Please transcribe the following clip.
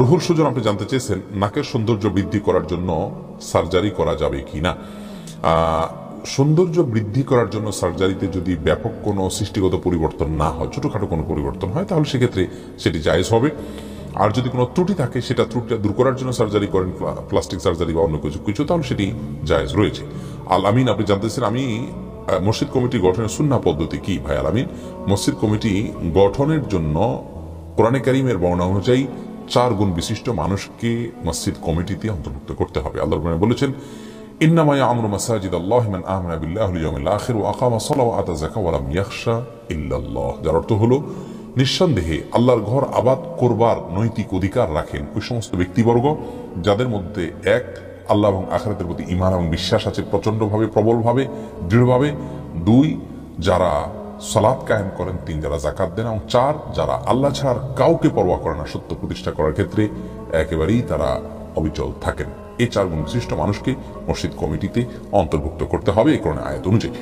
রুহুল সুজন, আপনি জানতে চেয়েছেন, নাকের সৌন্দর্য বৃদ্ধি করার জন্য সার্জারি করা যাবে কি না সৌন্দর্য বৃদ্ধি করার জন্য সার্জারিতে যদি ব্যাপক কোনো সৃষ্টিগত পরিবর্তন না হয়, ছোটোখাটো কোনো পরিবর্তন হয়, তাহলে সেক্ষেত্রে সেটি জায়েজ হবে। আর যদি কোনো ত্রুটি থাকে, সেটা ত্রুটিটা দূর করার জন্য সার্জারি করেন প্লাস্টিক সার্জারি বা অন্য কিছু কিছু, তাহলে সেটি জায়েজ রয়েছে। আল আমিন, আপনি জানতেছেন, আমি মসজিদ কমিটি গঠনের সুন্না পদ্ধতি কি, ভাই আল আমিন? মসজিদ কমিটি গঠনের জন্য কোরআনে কারিমের বর্ণনা অনুযায়ী চার গুণ বিশিষ্ট মানুষকে মসজিদ কমিটিতে অন্তর্ভুক্ত করতে হবে। আল্লাহ বলেছেন, ইন্নামা ইয়ামুরু মাসাজিদ আল্লাহ মান ওয়াল ইয়াউমিল আখির ওয়া আকামা সালাহ আতা যাকাত ওয়া লাম ইয়াখশা ইল্লাল্লাহ। যার অর্থ হলো, নিঃসন্দেহে আল্লাহর ঘর আবাদ করবার নৈতিক অধিকার রাখেন ওই সমস্ত ব্যক্তিবর্গ, যাদের মধ্যে এক, আল্লাহ এবং আখরাতের প্রতি ইমান এবং বিশ্বাস আছে প্রচন্ডভাবে প্রবলভাবে, দৃঢ়ভাবে। দুই, যারা সালাদ কায়েম করেন, তিন যারা জাকাত দেন এবং চার যারা আল্লাহ ছাড় কাউকে পরোয়া করে না, সত্য প্রতিষ্ঠা করার ক্ষেত্রে একেবারেই তারা অবিচল থাকেন। এই চার গুণ বিশিষ্ট মানুষকে মসজিদ কমিটিতে অন্তর্ভুক্ত করতে হবে এই কারণে আয়াত অনুযায়ী।